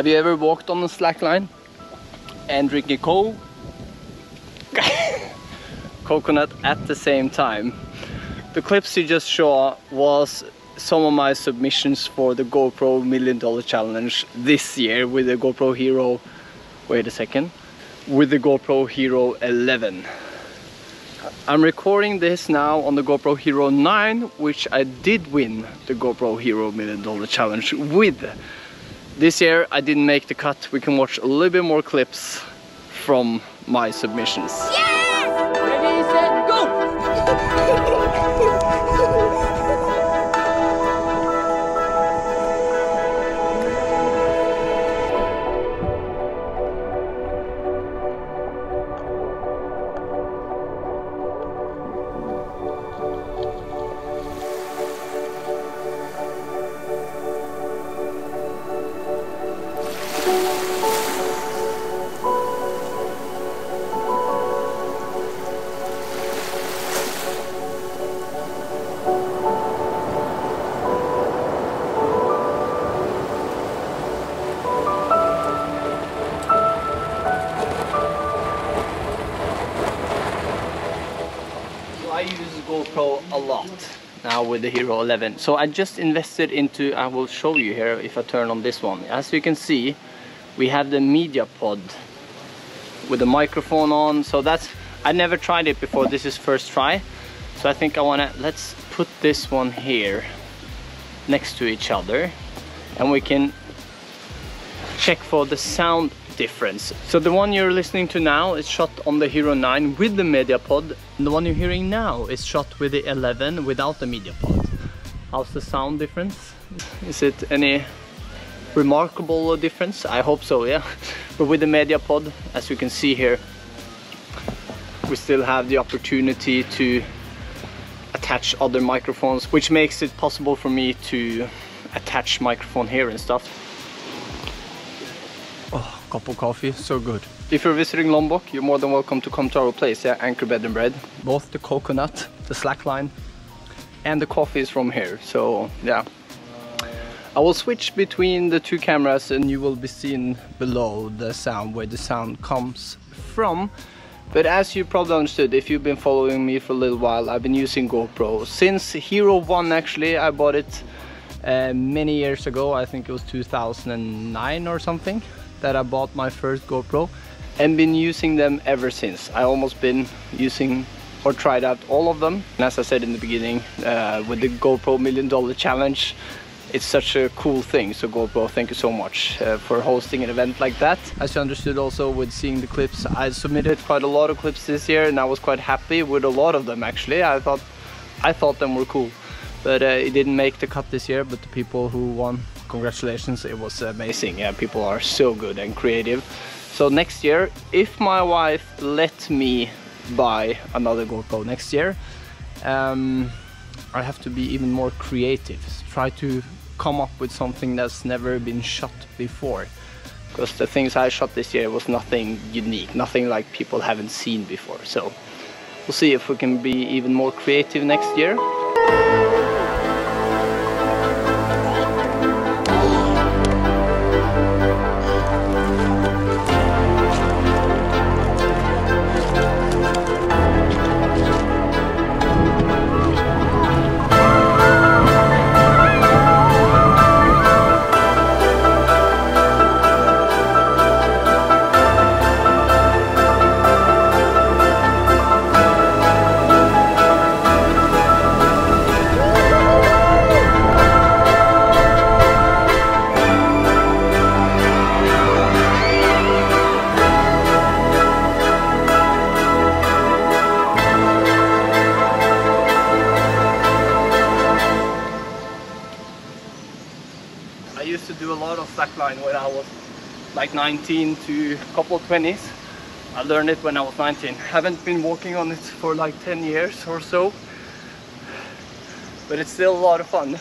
Have you ever walked on a slackline and drink a coke? coconut at the same time? The clips you just saw was some of my submissions for the GoPro Million Dollar Challenge this year with the GoPro Hero, wait a second, with the GoPro Hero 11. I'm recording this now on the GoPro Hero 9, which I did win the GoPro Hero Million Dollar Challenge with. This year I didn't make the cut. We can watch a little bit more clips from my submissions. GoPro a lot now with the Hero 11 so I just invested into I will show you here if I turn on this one. As you can see we have the Media Mod with the microphone on. So that's I never tried it before. This is first try. So I think I want to let's put this one here next to each other and we can check for the sound difference. So the one you're listening to now is shot on the Hero 9 with the Media Mod. And the one you're hearing now is shot with the 11 without the Media Mod. How's the sound difference? Is it any remarkable difference? I hope so, yeah. But with the MediaPod, as you can see here, we still have the opportunity to attach other microphones, which makes it possible for me to attach microphone here and stuff. Cup of coffee, so good. If you're visiting Lombok, you're more than welcome to come to our place, yeah, Anchor Bed and Bread. Both the coconut, the slackline, and the coffee is from here, so yeah. I will switch between the two cameras and you will be seen below the sound, where the sound comes from. But as you probably understood, if you've been following me for a little while, I've been using GoPro. Since Hero 1 actually, I bought it uh, many years ago, I think it was 2009 or something that I bought my first GoPro and been using them ever since. I almost been using or tried out all of them. And as I said in the beginning, uh, with the GoPro Million Dollar Challenge, it's such a cool thing. So GoPro, thank you so much uh, for hosting an event like that. As you understood also with seeing the clips, I submitted quite a lot of clips this year and I was quite happy with a lot of them actually. I thought, I thought them were cool. But uh, it didn't make the cut this year, but the people who won congratulations it was amazing yeah people are so good and creative. So next year if my wife let me buy another GoPro next year um, I have to be even more creative try to come up with something that's never been shot before. Because the things I shot this year was nothing unique nothing like people haven't seen before. So we'll see if we can be even more creative next year slackline when I was like 19 to a couple of 20s. I learned it when I was 19. Haven't been working on it for like 10 years or so, but it's still a lot of fun.